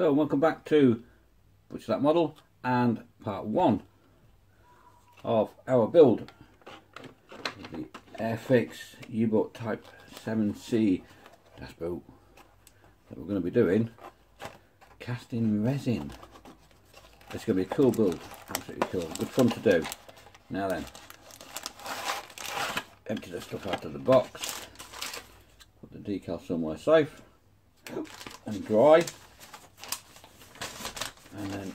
Hello and welcome back to Butcher That Model and part one of our build of the Airfix U-Boat Type 7C Das Boot that we're going to be doing casting resin. It's going to be a cool build, absolutely cool, good fun to do. Now then, empty the stuff out of the box, put the decal somewhere safe and dry and then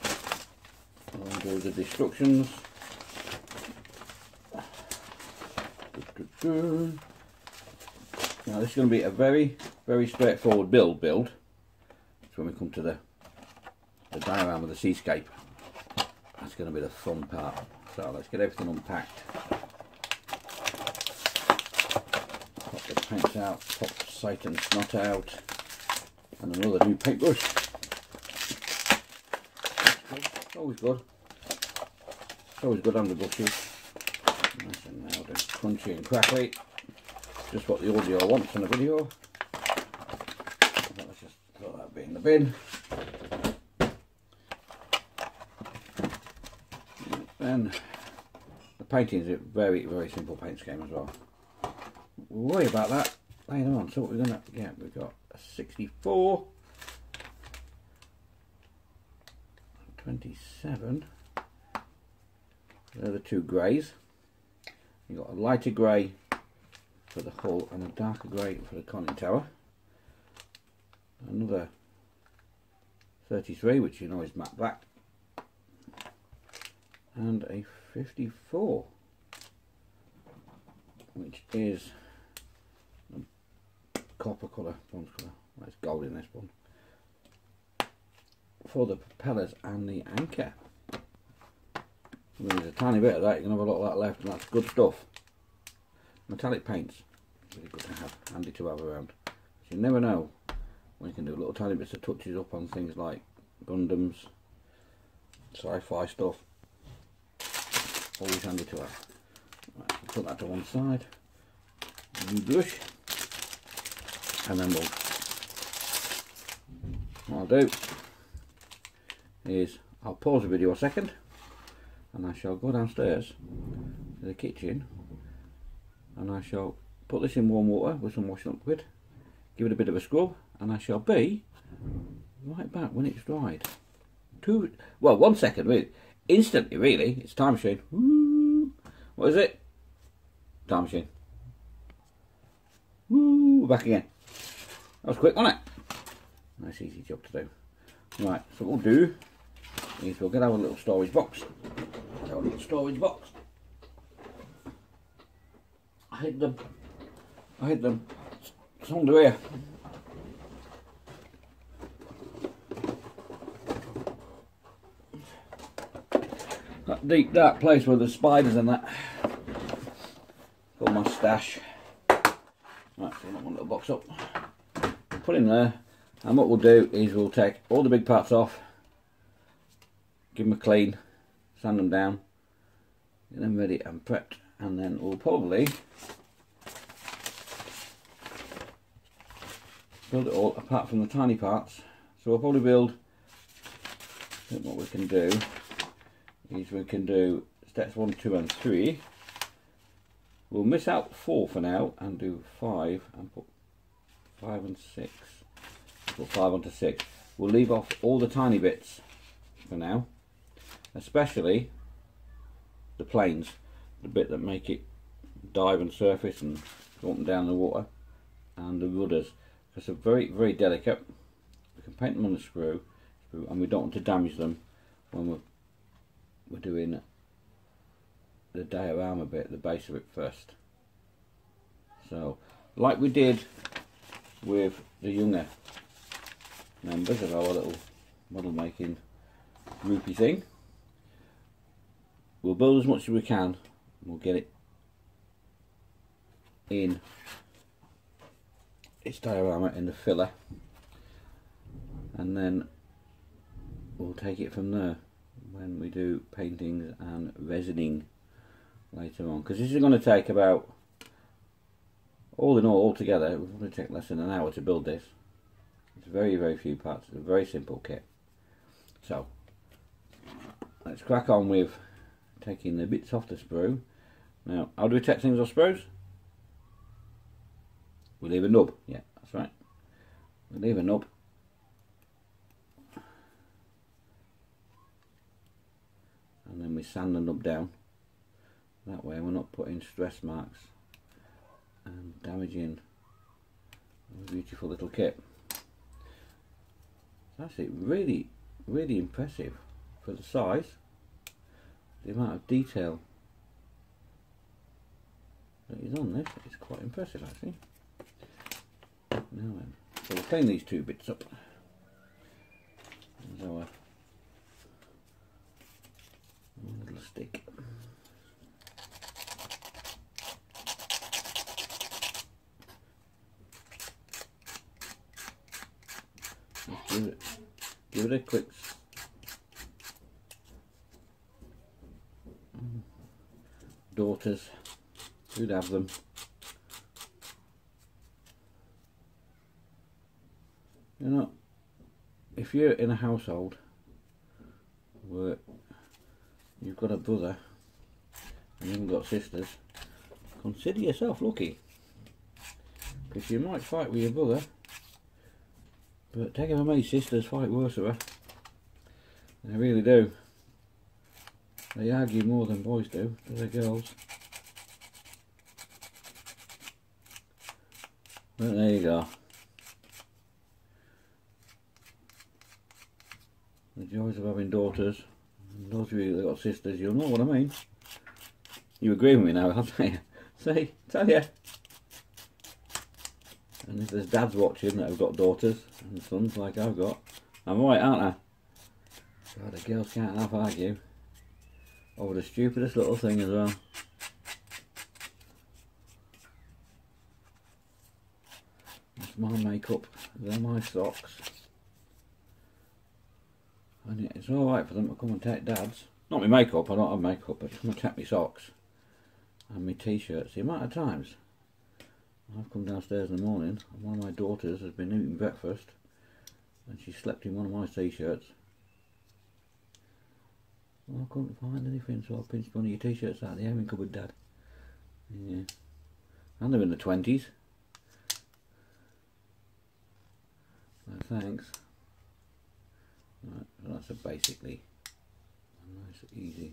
I'll undo the destructions. Now this is going to be a very very straightforward build build. So when we come to the the diorama of the seascape. That's going to be the fun part. So let's get everything unpacked. Pop the paint out pop the Satan's snot out and another new paintbrush always good. It's always good under bushes. Nice and loud and crunchy and crackly. Just what the audio wants in a video. Let's just throw that bit in the bin. And the painting is a very, very simple paint scheme as well. We'll worry about that later on. So what we're gonna get, we've got a 64 27. They're the two greys. You've got a lighter grey for the hull and a darker grey for the conning tower. Another 33, which you know is matte black. And a 54, which is copper colour, bronze colour. It's gold in this one for the propellers and the anchor. There's a tiny bit of that, you can have a lot of that left, and that's good stuff. Metallic paints, really good to have, handy to have around. You never know when you can do little tiny bits of touches up on things like Gundams, sci-fi stuff. Always handy to have. Right, put that to one side. New brush. And then we'll, I'll do is I'll pause the video a second and I shall go downstairs to the kitchen and I shall put this in warm water with some washing liquid, give it a bit of a scrub and I shall be right back when it's dried. Two, well one second really, instantly really, it's time machine. Woo. What is it? Time machine. Woo, back again. That was quick, wasn't it? Nice easy job to do. Right, so we'll do is we'll get our little storage box. Our little storage box. I hid them. I hid them. It's under here. That deep dark place where the spiders and that. Got my stash. Right, so that one little box up. Put in there. And what we'll do is we'll take all the big parts off give them a clean, sand them down, get them ready and prepped, and then we'll probably build it all apart from the tiny parts. So we'll probably build, what we can do is we can do steps 1, 2 and 3. We'll miss out 4 for now and do 5 and put 5 and 6. Put 5 onto 6. We'll leave off all the tiny bits for now especially the planes, the bit that make it dive and surface and go up and down the water, and the rudders, because they're very, very delicate. We can paint them on the screw, and we don't want to damage them when we're, we're doing the diorama bit, the base of it first. So, like we did with the younger members of our little model making groupie thing, We'll build as much as we can. We'll get it in. Its diorama in the filler. And then we'll take it from there when we do paintings and resining later on. Because this is going to take about all in all altogether it will probably take less than an hour to build this. It's very very few parts. It's a very simple kit. So, let's crack on with taking the bits off the sprue. Now, how do we take things off sprues? We leave a nub. Yeah, that's right. We leave a nub. And then we sand the nub down. That way we're not putting stress marks and damaging a beautiful little kit. That's it. really, really impressive for the size. The amount of detail that is on this is quite impressive actually. Now then, so we'll clean these two bits up. There's our little stick. give it, give it a quick daughters who'd have them you know if you're in a household where you've got a brother and you haven't got sisters consider yourself lucky because you might fight with your brother but take it from me, sisters fight worse of her. They really do. They argue more than boys do, to their girls. But there you go. The joys of having daughters. And those of you that got sisters, you'll know what I mean. You agree with me now, tell you. See, tell you. And if there's dads watching that have got daughters and sons like I've got, I'm right, aren't I? God, the girls can't half argue over the stupidest little thing as well. That's my makeup, they're my socks. And it's alright for them to come and take dad's. Not my makeup, I don't have makeup, but come and take my socks and my t-shirts. The amount of times I've come downstairs in the morning and one of my daughters has been eating breakfast and she slept in one of my t-shirts. I couldn't find anything so I pinched one of your t-shirts out of the airing cupboard, Dad. Yeah. And they're in the 20s. thanks. Right, so that's a basically a nice easy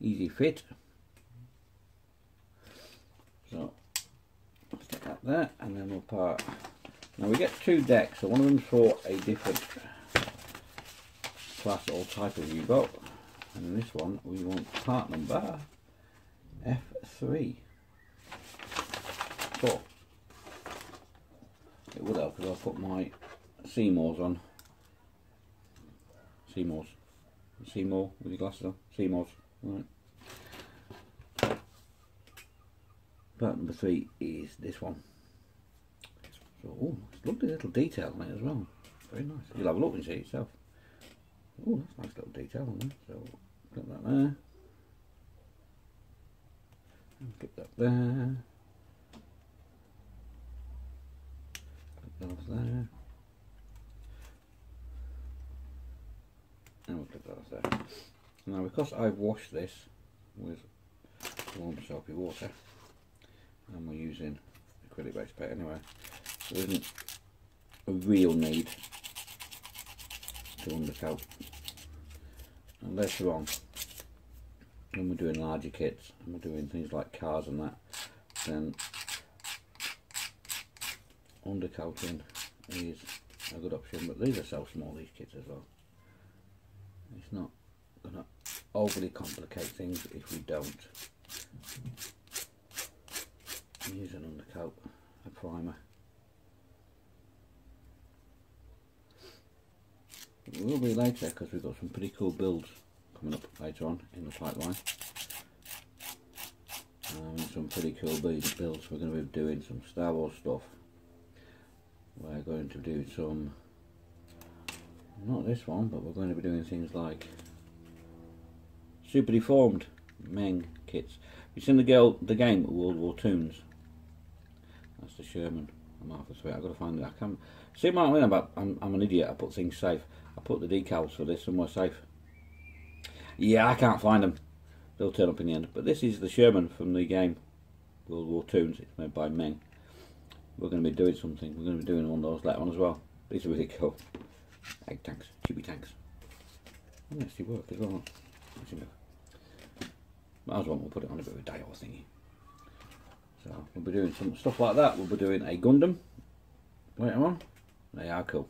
easy fit. So Stick that there, and then we'll part. Now we get two decks, so one of them's for a different class or type of U-boat, and this one we want part number F3. So it would help because I'll put my Seymours on. Seymours. Seymour with your glasses on. Seymours. Right. Part number three is this one. So, oh, lovely little detail on it as well. Very nice. You'll have a look and see yourself. Oh, that's nice little detail on there. So, put that there. Put that there. Put that there. And we'll put that there. Now, because I've washed this with warm soapy water, and we're using acrylic based paint anyway there isn't a real need to undercoat and later on when we're doing larger kits and we're doing things like cars and that then undercoating is a good option but these are so small these kits as well it's not going to overly complicate things if we don't use an undercoat, a primer. It will be later because we've got some pretty cool builds coming up later on in the pipeline. Um, some pretty cool builds. We're going to be doing some Star Wars stuff. We're going to do some, not this one, but we're going to be doing things like super deformed Meng kits. You've seen the, girl, the game World War Toons? That's the Sherman. I'm half asleep. I've got to find it. I can't see mean. I'm, I'm an idiot. I put things safe. I put the decals for this somewhere safe. Yeah, I can't find them. They'll turn up in the end. But this is the Sherman from the game World War Toons. It's made by Meng. We're going to be doing something. We're going to be doing one of those later on as well. These are really cool. Egg tanks, chibi tanks. Oh, they actually work as well. Might as well we'll put it on a bit of a dial thingy. So we'll be doing some stuff like that. We'll be doing a Gundam later on. They are cool.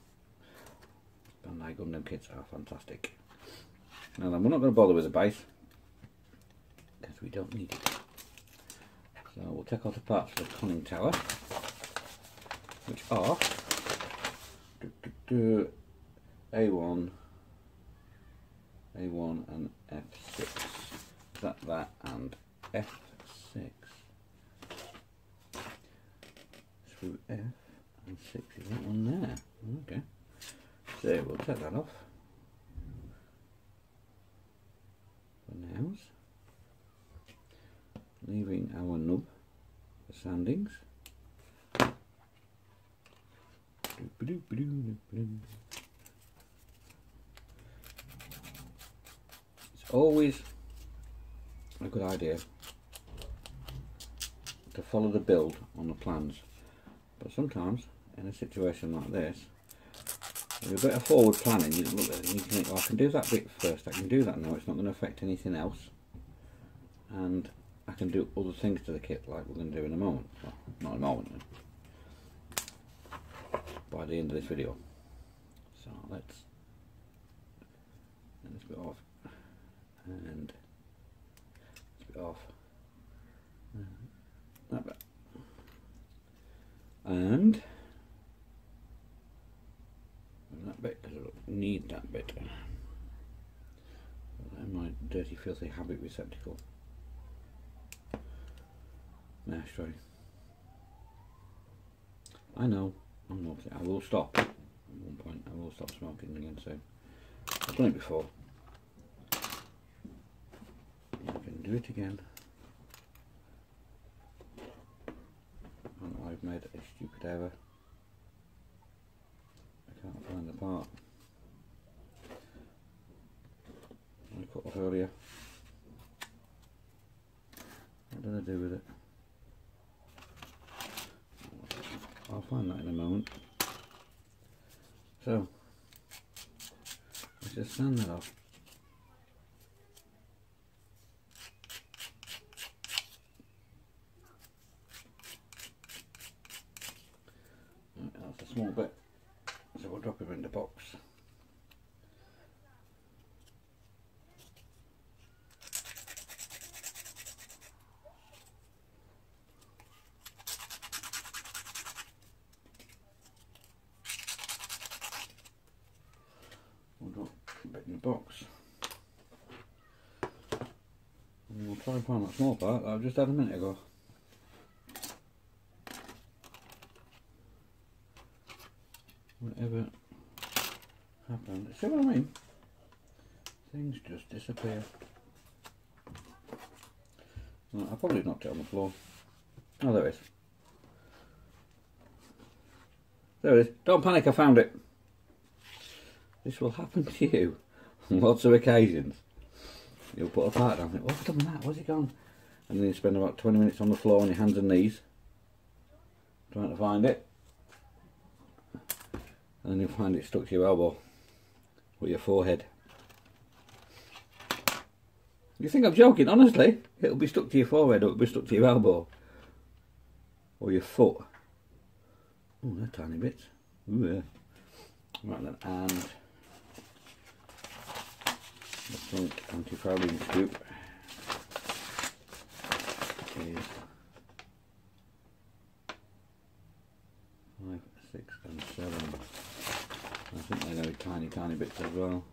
Bandai Gundam kits are fantastic. Now then, we're not going to bother with the base because we don't need it. So we'll take off the parts for the conning tower, which are A1, A1 and F6. That, that and F6 through F and 6 is that one there. Okay. So we'll take that off. For nows. Leaving our nub for sandings. It's always a good idea to follow the build on the plans but sometimes in a situation like this a bit of forward planning you look at it you think oh, I can do that bit first I can do that now it's not going to affect anything else. And I can do other things to the kit like we're going to do in a moment well, not in a moment by the end of this video. So let's this bit off and this bit off. That bit. And that bit because I don't need that bit. And my dirty filthy habit receptacle. Ashtray I know. I'm not I will stop. At one point I will stop smoking again soon I've done it before. I can do it again. I've made a stupid error. I can't find the part. I Oh, off earlier. What did I do with it? I'll find that in a moment. So, let's just sand that off. Right, that's a small bit so we'll drop him in the box we'll drop a bit in the box and we'll try and find that small part that I've just had a minute ago whatever happened. See what I mean? Things just disappear. I probably knocked it on the floor. Oh, there it is. There it is. Don't panic, I found it. This will happen to you lots of occasions. You'll put a part down. What's done that? Where's it gone? And then you spend about 20 minutes on the floor on your hands and knees trying to find it and then you'll find it stuck to your elbow or your forehead. You think I'm joking? Honestly, it'll be stuck to your forehead or it'll be stuck to your elbow or your foot. Oh, they're tiny bits. Ooh, yeah. Right then, and I think I'm anti-fouling scoop is five, six, and seven. I think they're tiny, tiny bits as well.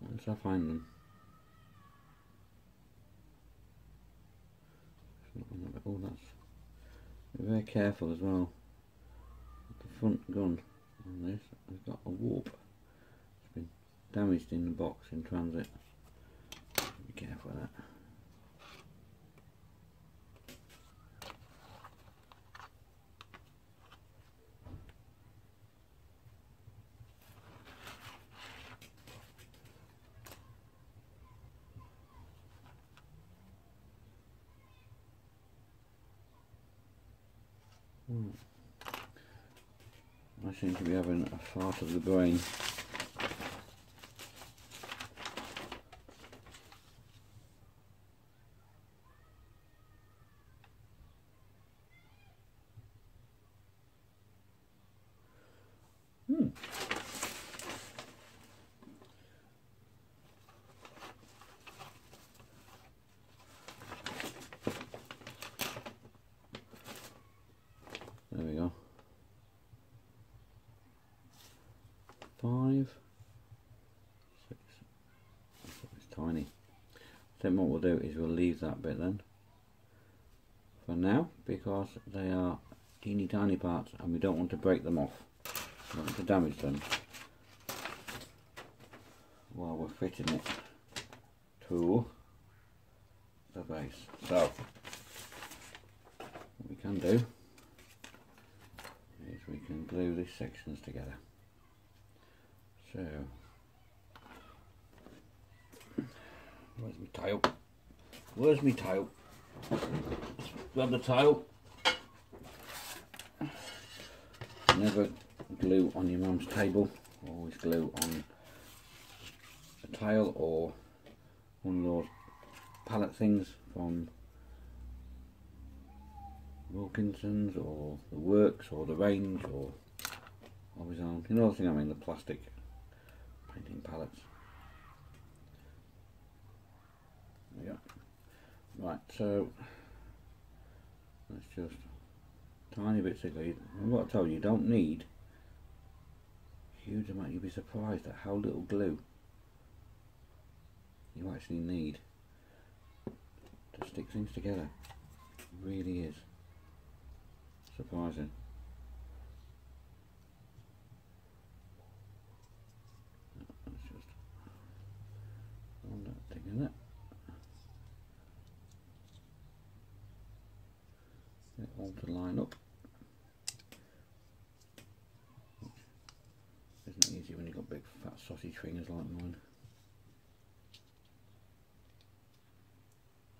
Once I find them. Oh, that's be very careful as well. The front gun on this has got a warp. It's been damaged in the box in transit. Be careful of that. Hmm. I seem to be having a fart of the brain. Hmm. There we go. Five, six. It's tiny. Then what we'll do is we'll that bit then for now because they are teeny tiny parts and we don't want to break them off. We don't want to damage them while we're fitting it to the base. So what we can do is we can glue these sections together. So, where's my tile? Where's my tile? Grab the tail. Never glue on your mum's table. Always glue on a tail or one of those pallet things from Wilkinson's or the Works or the Range or always on. You know the thing I mean, the plastic painting palettes. Yeah. Right, so let's just tiny bits of glue. And what I told you, you don't need huge amount. You'll be surprised at how little glue you actually need to stick things together. It really is surprising. Let's just hold that together. Get it all to line up. Isn't easy when you've got big fat sausage fingers like mine?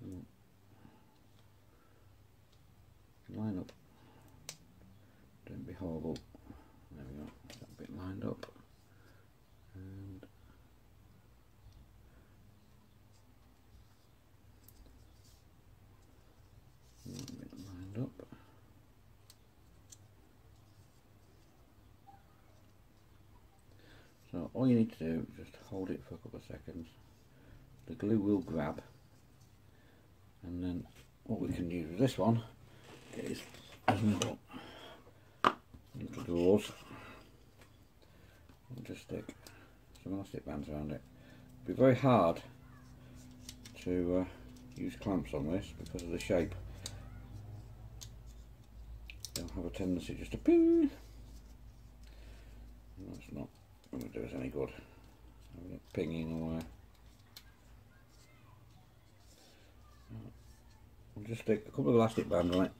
Mm. Line up. Don't be horrible. There we go. That bit lined up. And one bit lined up. So all you need to do is just hold it for a couple of seconds. The glue will grab. And then what we can use with this one is as we've got little drawers. We'll just stick some elastic bands around it. It'll be very hard to uh, use clamps on this because of the shape. They'll have a tendency just to ping. And that's not to do us any good. Pinging away I'll just stick a couple of elastic bands on it.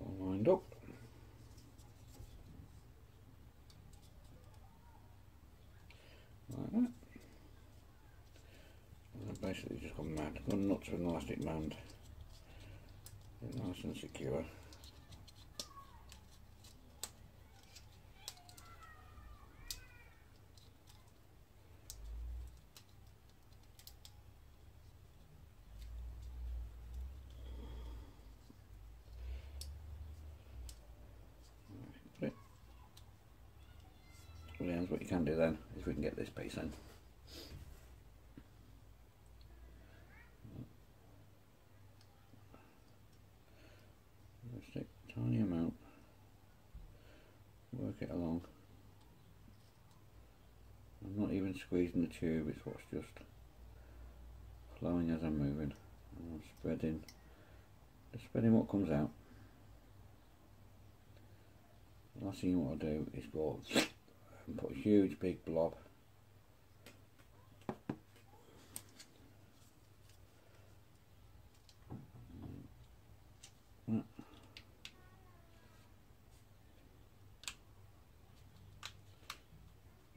All lined up. Like that. And basically just gone mad gone nuts with an elastic band. Nice and secure Brilliant. What you can do then is we can get this piece in. Stick a tiny amount, work it along. I'm not even squeezing the tube, it's what's just flowing as I'm moving. And I'm spreading, just spreading what comes out. The last thing you want to do is go and put a huge big blob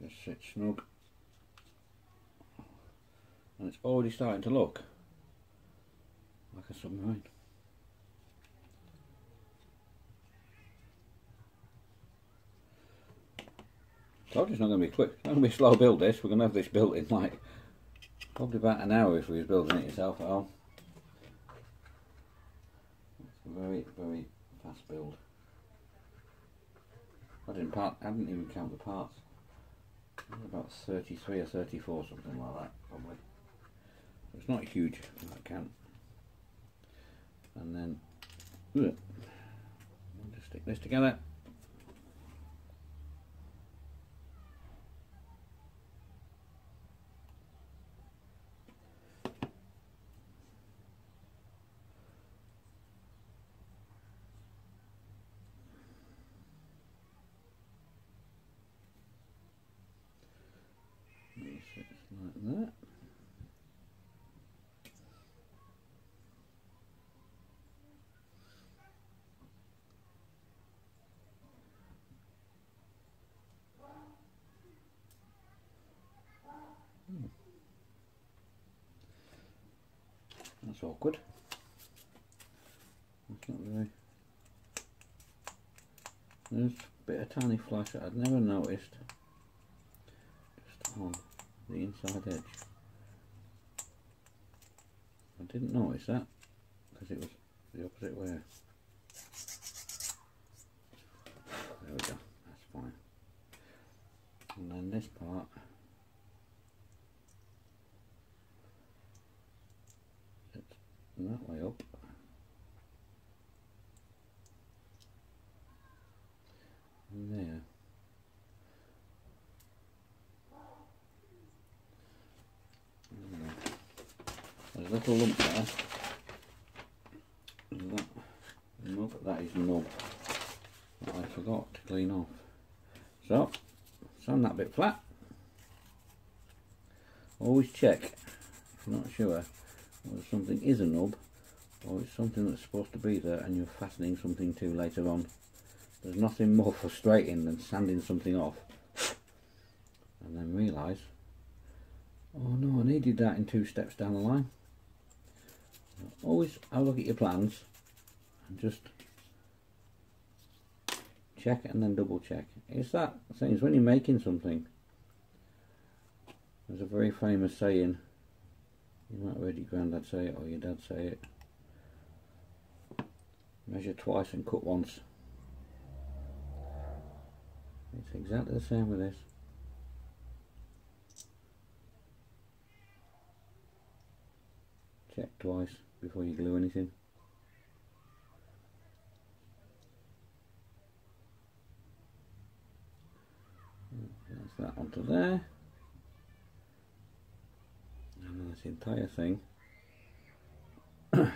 just sit snug and it's already starting to look like a submarine told you it's not going to be quick. It's going to be slow build this. We're going to have this built in like probably about an hour if we was building it yourself at home. It's a very, very fast build. I didn't part I didn't even count the parts. About 33 or 34, something like that, probably. It's not huge I count. And then, just stick this together. like that. Hmm. That's awkward. There's a bit of tiny flash that I'd never noticed. Just on the inside edge. I didn't notice that because it was the opposite way. There we go, that's fine. And then this part it's that way up. And there. There's a little lump there. That nub, that is nub that I forgot to clean off. So, sand that bit flat. Always check if you're not sure whether something is a nub or it's something that's supposed to be there and you're fastening something to later on. There's nothing more frustrating than sanding something off and then realise, oh no, I needed that in two steps down the line always have a look at your plans and just check and then double check. It's that thing, when you're making something, there's a very famous saying, you might have heard your granddad say it or your dad say it, measure twice and cut once. It's exactly the same with this. Check twice before you glue anything. That's that onto there. And this entire thing.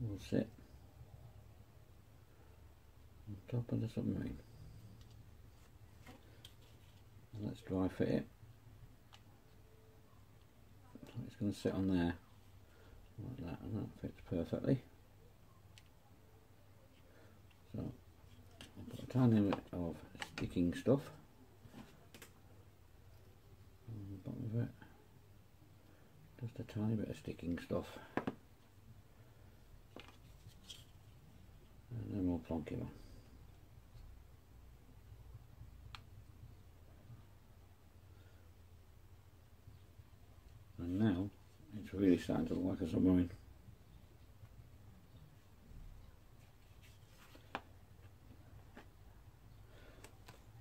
Will sit on top of the submarine. let's dry fit it. It's going to sit on there. Like that and that fits perfectly. So I'll put a tiny bit of sticking stuff on the bottom of it. Just a tiny bit of sticking stuff. And then we'll plonk it on. And now it's really starting to look like a submarine.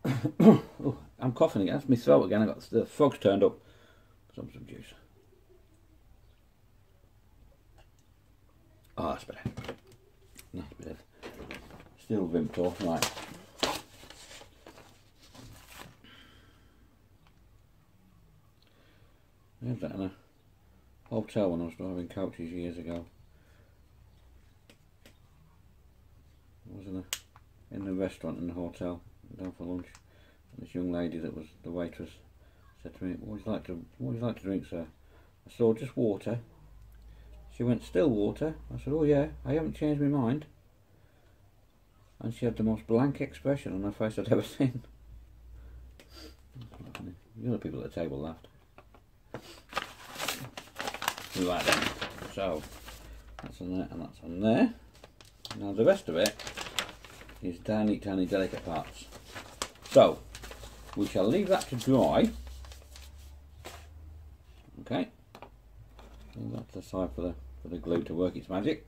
oh, I'm coughing again. That's my throat again. I got the frogs turned up. Some some juice. Oh, that's better. Nice bit of still Vimto. Right. I had that in a hotel when I was driving coaches years ago. I was in a in the restaurant in the hotel down for lunch. And this young lady that was the waitress said to me, "What would you like to What would you like to drink, sir?" I said, "Oh, "Just water." She went, "Still water?" I said, "Oh yeah, I haven't changed my mind." And she had the most blank expression on her face I'd ever seen. The other people at the table laughed. Right then, so that's on there and that's on there. Now the rest of it is tiny, tiny, delicate parts. So we shall leave that to dry. Okay. Leave that to the side for the for the glue to work its magic.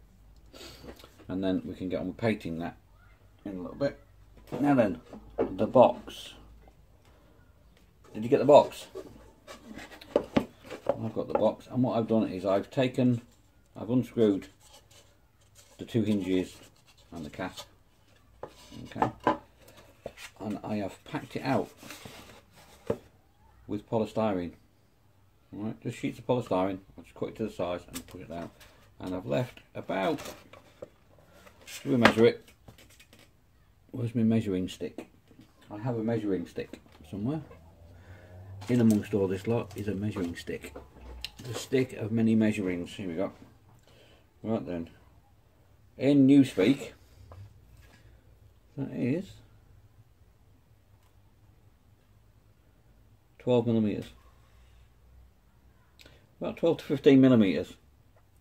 And then we can get on with painting that in a little bit. Now then, the box. Did you get the box? I've got the box and what I've done is I've taken, I've unscrewed the two hinges and the cap. Okay. And I have packed it out with polystyrene. Alright, just sheets of polystyrene. I'll just cut it to the size and put it down. And I've left about, should we measure it? Where's my measuring stick? I have a measuring stick somewhere. In amongst all this lot is a measuring stick. The stick of many measurings. Here we go. Right then. In Newspeak, that is 12 millimeters. About 12 to 15 millimeters.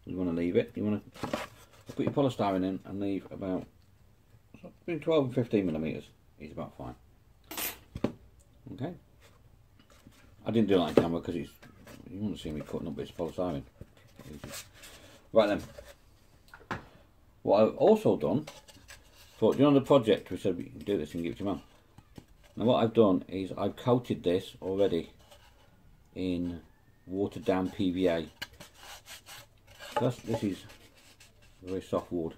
You want to leave it. You want to put your polystyrene in and leave about between 12 and 15 millimeters. Is about fine. Okay. I didn't do it on camera because you want to see me cutting up this polystyrene. Right then. What I've also done, thought, you know the project we said we can do this and give it to mum. Now what I've done is I've coated this already in watered down PVA. This, this is very soft wood.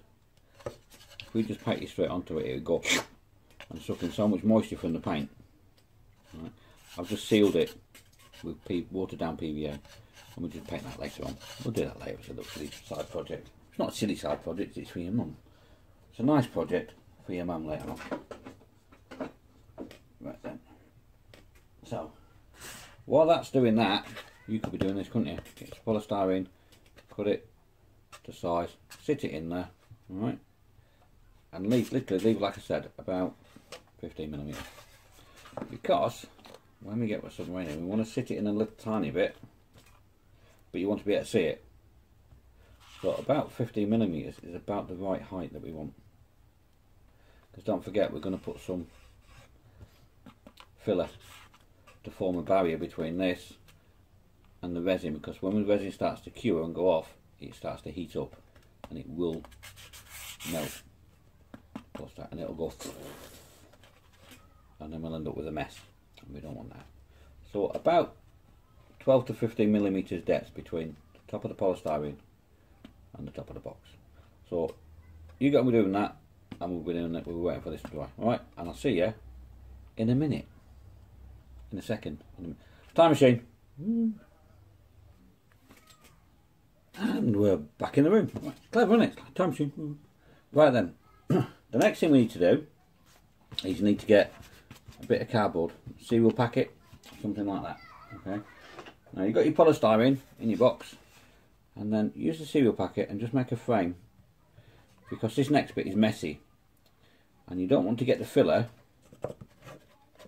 If we just paint it straight onto it, it would go and suck in so much moisture from the paint. Right. I've just sealed it with watered down PVA and we'll just paint that later on. We'll do that later, it's a little silly side project. It's not a silly side project, it's for your mum. It's a nice project for your mum later on. Right then. So, while that's doing that, you could be doing this, couldn't you? Get some polystyrene, cut it to size, sit it in there, alright? And leave, literally leave, like I said, about 15 millimetres. Because when we get a submarine in, we want to sit it in a little tiny bit, but you want to be able to see it. So about 15 millimeters is about the right height that we want. Because don't forget, we're going to put some filler to form a barrier between this and the resin because when the resin starts to cure and go off it starts to heat up and it will melt and it'll go and then we'll end up with a mess and we don't want that. So about 12 to 15 millimeters depth between the top of the polystyrene and the top of the box. So you got me doing that and we'll be doing it, we're waiting for this to dry. Alright, and I'll see you in a minute. In a second. Time machine. And we're back in the room. Clever, isn't it? Time machine. Right then. the next thing we need to do is you need to get a bit of cardboard, cereal packet, something like that. Okay. Now you've got your polystyrene in your box, and then use the cereal packet and just make a frame because this next bit is messy, and you don't want to get the filler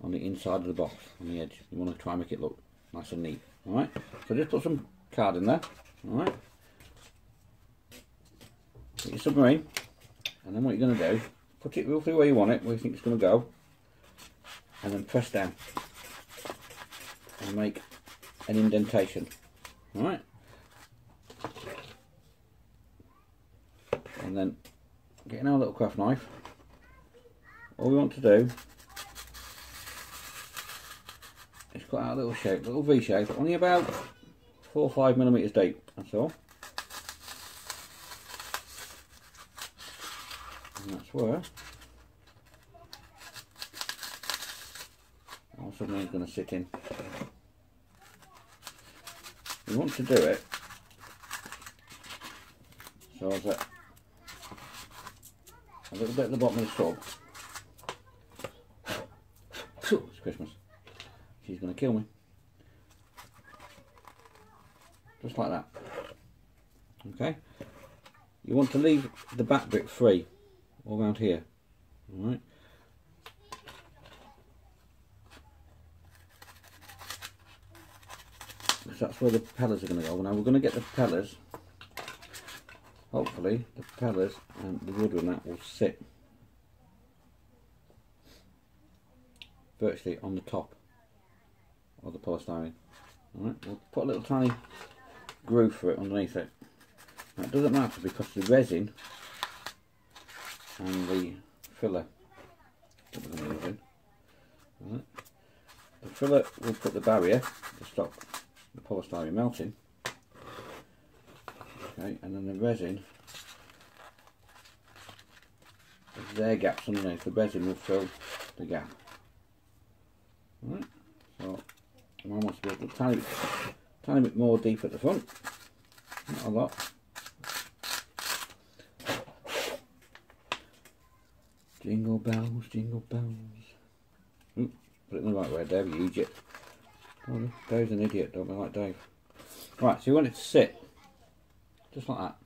on the inside of the box on the edge. You want to try and make it look nice and neat. All right. So just put some card in there. All right. Get your submarine, and then what you're going to do, put it roughly where you want it, where you think it's going to go and then press down and make an indentation. Alright? And then getting our little craft knife, all we want to do cut out a little shape, little V shape, only about four or five millimeters deep, that's all. And that's where submarine's going to sit in. You want to do it so that a little bit at the bottom of the sub it's Christmas. She's going to kill me. Just like that. Okay. You want to leave the back bit free all around here. Alright. Because that's where the propellers are going to go. Now we're going to get the propellers. Hopefully the propellers and the wood and that will sit virtually on the top of the polystyrene. Alright, we'll put a little tiny groove for it underneath it. It doesn't matter because the resin and the filler that. The filler will put the barrier to stop the polystyrene melting. Okay, and then the resin, if there gaps underneath, the resin will fill the gap. Right, so mine wants to be a tiny bit, tiny bit more deep at the front, not a lot. Jingle bells, jingle bells. Ooh, put it in the right way, Dave, you idiot. Oh, Dave's an idiot, don't be like Dave. Right, so you want it to sit, just like that.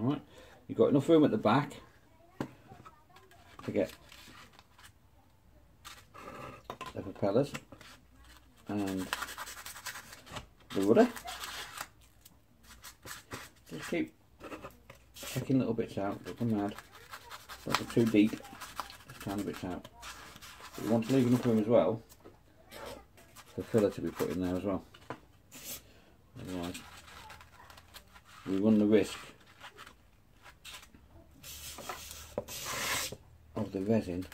Alright, you've got enough room at the back to get the propellers and the rudder. Just keep checking little bits out, don't go mad. Don't too deep, just tiny bits out. But you want to leave enough room as well for filler to be put in there as well. Otherwise, we run the risk of the resin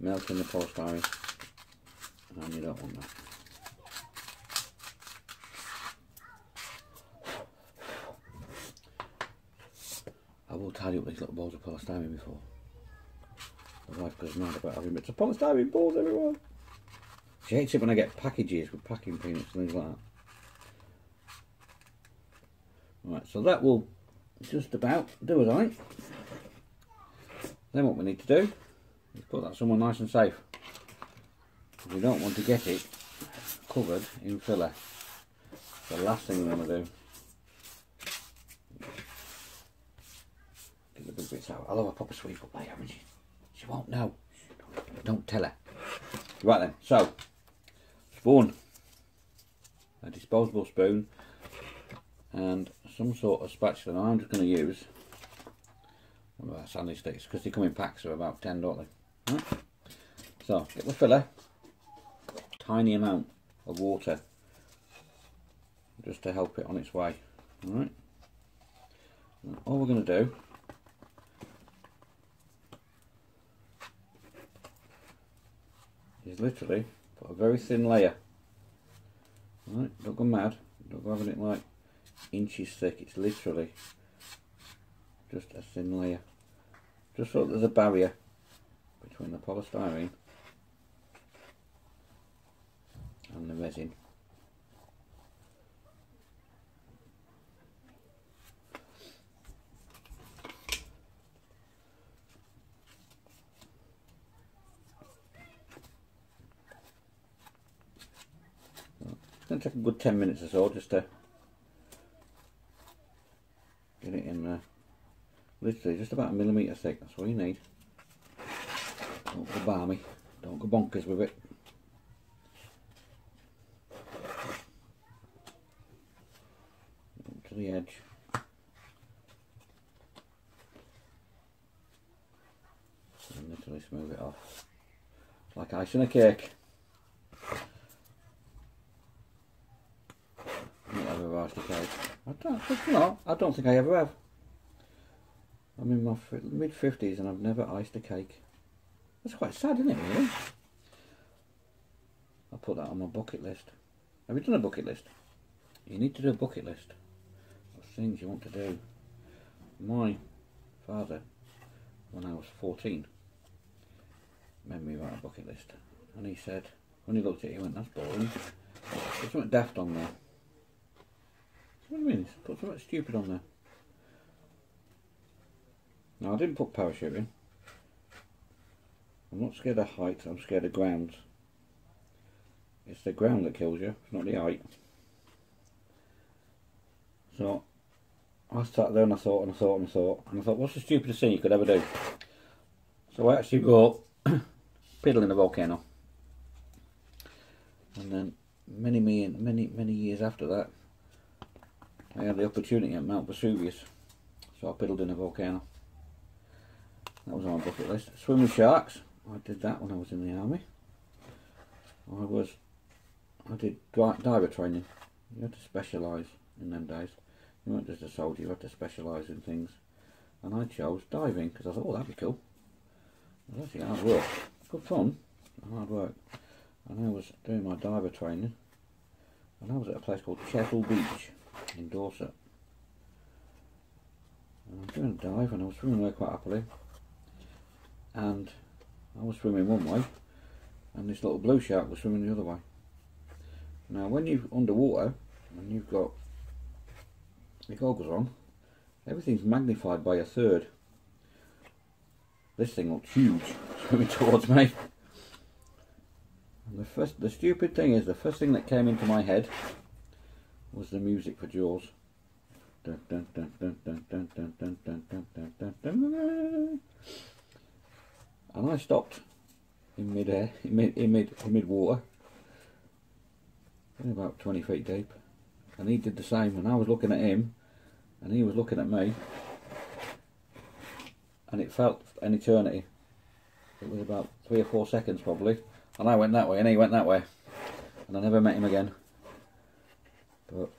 melting the polystyrene and you don't want that. I will tidy up these little balls of polystyrene before. My wife goes mad about having bits of polystyrene balls everywhere. She hates it when I get packages with packing peanuts and things like that. Right, so that will just about do it, I. Then what we need to do is put that somewhere nice and safe. We don't want to get it covered in filler. the last thing we want to do. Get the big bits out. I'll have a proper sweep up later, she, she won't know. Don't tell her. Right then, so spoon, a disposable spoon, and some sort of spatula. Now I'm just going to use one of our sandy sticks because they come in packs of about 10, don't they? Right. So get the filler, tiny amount of water just to help it on its way. Alright. All we're going to do is literally put a very thin layer. Right, don't go mad, don't go having it like inches thick, it's literally just a thin layer. Just so there's a barrier between the polystyrene and the resin. It's going to take a good 10 minutes or so just to get it in there. Literally just about a millimetre thick, that's all you need. Don't go balmy, don't go bonkers with it. to the edge. And literally smooth it off. Like icing a cake. Not iced a cake. I don't, you know, I don't think I ever have. I'm in my mid 50s and I've never iced a cake. That's quite sad, isn't it, really? I'll put that on my bucket list. Have you done a bucket list? You need to do a bucket list of things you want to do. My father, when I was 14, made me write a bucket list. And he said, when he looked at it, he went, that's boring. There's something daft on there. What do you mean? Put something stupid on there. No, I didn't put parachuting. I'm not scared of height, I'm scared of ground. It's the ground that kills you, it's not the height. So I sat there and I thought and I thought and I thought and I thought what's the stupidest thing you could ever do? So I actually go piddling a volcano. And then many many many many years after that I had the opportunity at Mount Vesuvius. So I piddled in a volcano. That was on my bucket list. Swim with sharks. I did that when I was in the army. I was, I did diver training. You had to specialise in them days. You weren't just a soldier, you had to specialise in things. And I chose diving because I thought, oh, that'd be cool. It was actually hard work. Good fun, hard work. And I was doing my diver training. And I was at a place called Chesil Beach in Dorset. And I was doing a dive and I was swimming there quite happily. And I was swimming one way and this little blue shark was swimming the other way. Now when you're underwater and you've got your goggles on, everything's magnified by a third. This thing looked huge swimming towards me. And the first, the stupid thing is, the first thing that came into my head was the music for Jaws. And I stopped in mid-air, in mid, in mid, in mid-water, about 20 feet deep. And he did the same, and I was looking at him, and he was looking at me, and it felt an eternity. It was about three or four seconds probably, and I went that way, and he went that way, and I never met him again. But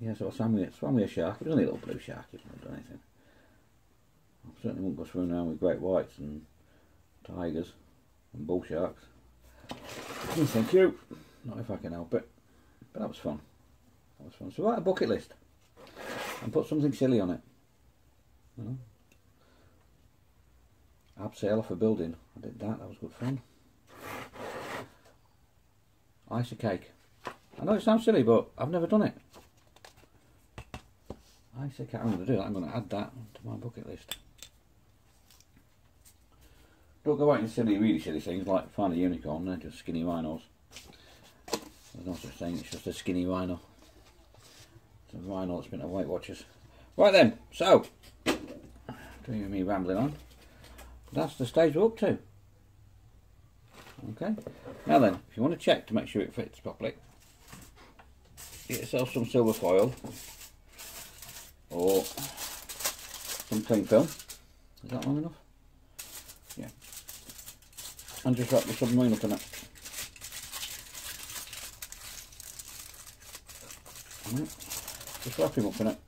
yeah, so I swam with, swam with a shark. It was only a little blue shark. It wouldn't have done anything. I certainly wouldn't go swimming around with great whites and tigers and bull sharks. No, thank you. Not if I can help it. But that was fun. That was fun. So write a bucket list and put something silly on it. You know? Abseil off a building. I did that. That was good fun. Ice a cake. I know it sounds silly, but I've never done it. Ice a cake. I'm going to do that. I'm going to add that to my bucket list. Don't go out silly, really silly things like find a unicorn, they're just skinny rhinos. There's no such thing, it's just a skinny rhino. It's a rhino that's been at Weight Watchers. Right then, so, doing me rambling on, that's the stage we're up to. Okay, now then, if you want to check to make sure it fits properly, get yourself some silver foil or some cling film. Is that long enough? And just wrap the submarine up in it. Just wrap him up in it.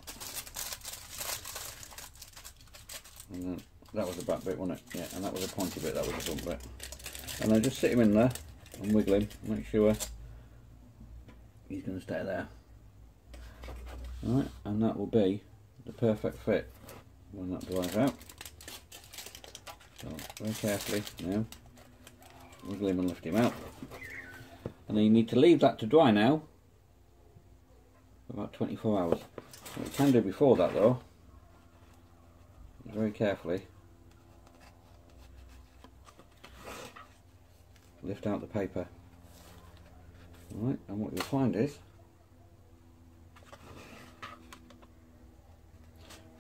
And then that was the back bit, wasn't it? Yeah, and that was the pointy bit, that was the front bit. And then just sit him in there and wiggle him, make sure he's going to stay there. Right, and that will be the perfect fit when that dries out. So very carefully now wiggle him and lift him out. And then you need to leave that to dry now for about 24 hours. What you can do before that though, very carefully, lift out the paper. Alright, and what you'll find is,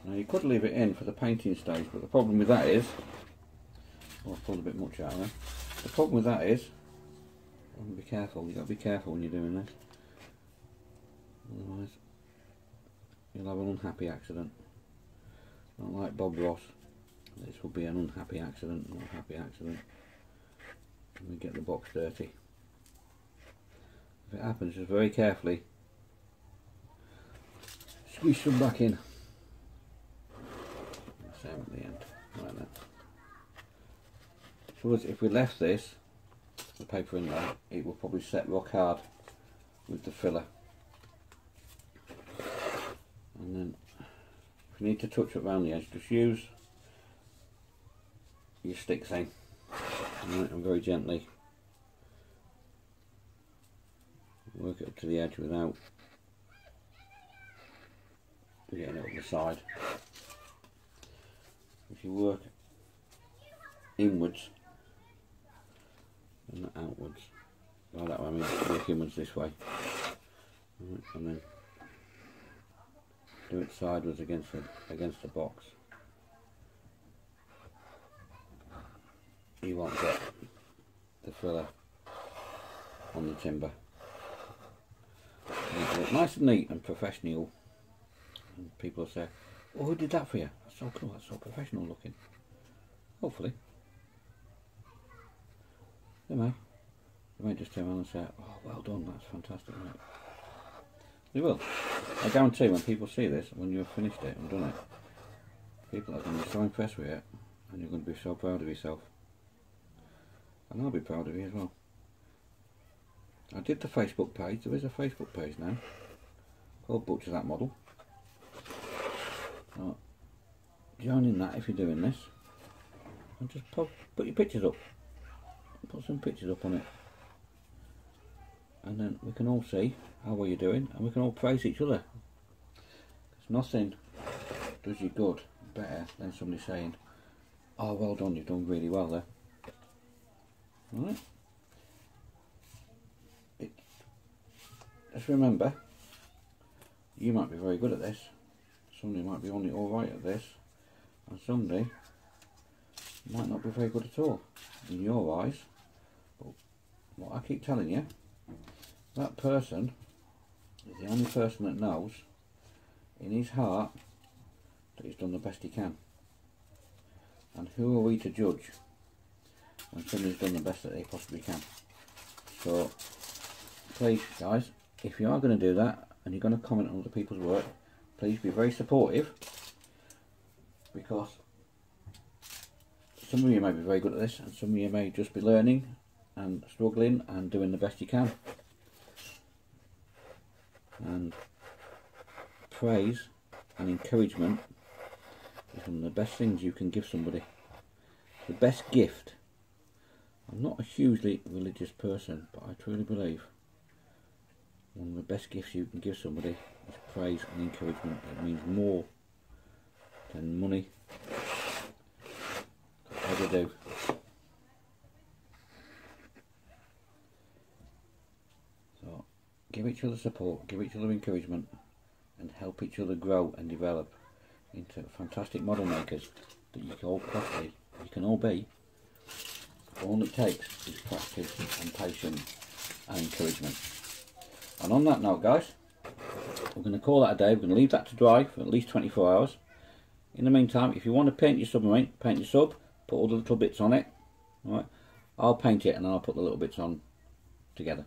now you could leave it in for the painting stage, but the problem with that is, oh, I've pulled a bit much out of there. The problem with that is, be careful, you've got to be careful when you're doing this. Otherwise, you'll have an unhappy accident. Not like Bob Ross. This will be an unhappy accident, not a happy accident. And we get the box dirty. If it happens, just very carefully squeeze some back in. Same at the end. So if we left this, the paper in there, it will probably set rock hard with the filler. And then if you need to touch it around the edge, just use your stick thing and very gently work it up to the edge without getting it on the side. If you work inwards and outwards. Like that way, I mean ones this way. Right, and then do it sideways against the against the box. You won't get the filler on the timber. nice and neat and professional. And people say, "Oh, who did that for you?" That's so cool. That's so professional looking. Hopefully. They may. They might just turn around and say, "Oh, well done. That's fantastic, mate." They will. I guarantee when people see this, when you've finished it and done it, people are going to be so impressed with it and you're going to be so proud of yourself. And I'll be proud of you as well. I did the Facebook page, there is a Facebook page now called Butcher That Model. So, join in that if you're doing this and just pop, put your pictures up. Put some pictures up on it and then we can all see how well you're doing and we can all praise each other. Because nothing does you good better than somebody saying, oh well done, you've done really well there. all right It, just remember, you might be very good at this, somebody might be only alright at this, and somebody might not be very good at all in your eyes. What I keep telling you, that person is the only person that knows in his heart that he's done the best he can. And who are we to judge when somebody's done the best that they possibly can? So, please, guys, if you are going to do that and you're going to comment on other people's work, please be very supportive because some of you may be very good at this and some of you may just be learning and struggling and doing the best you can and praise and encouragement is one of the best things you can give somebody. The best gift. I'm not a hugely religious person, but I truly believe one of the best gifts you can give somebody is praise and encouragement. It means more than money could ever do. Give each other support, give each other encouragement, and help each other grow and develop into fantastic model makers that you can all possibly you can all be. All it takes is practice and patience and encouragement. And on that note, guys, we're going to call that a day. We're going to leave that to dry for at least 24 hours. In the meantime, if you want to paint your submarine, paint your sub, put all the little bits on it. All right, I'll paint it and then I'll put the little bits on together.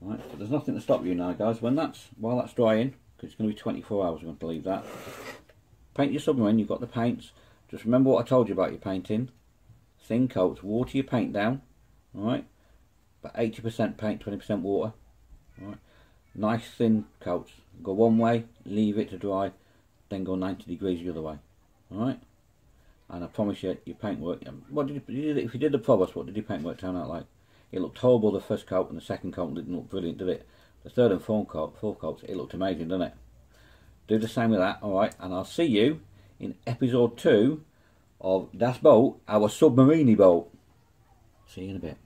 Right, so there's nothing to stop you now, guys. When that's while that's drying, because it's going to be 24 hours, I'm going to leave that. Paint your submarine. You've got the paints. Just remember what I told you about your painting. Thin coats. Water your paint down. All right, but 80% paint, 20% water. All right, nice thin coats. Go one way, leave it to dry, then go 90 degrees the other way. All right. And I promise you, your paintwork. What did you, if you did the provost, what did your paintwork turn out like? It looked horrible the first coat, and the second coat didn't look brilliant, did it? The third and fourth coat, fourth coats, it looked amazing, didn't it? Do the same with that, alright? And I'll see you in episode two of Das Boot, our submarine boat. See you in a bit.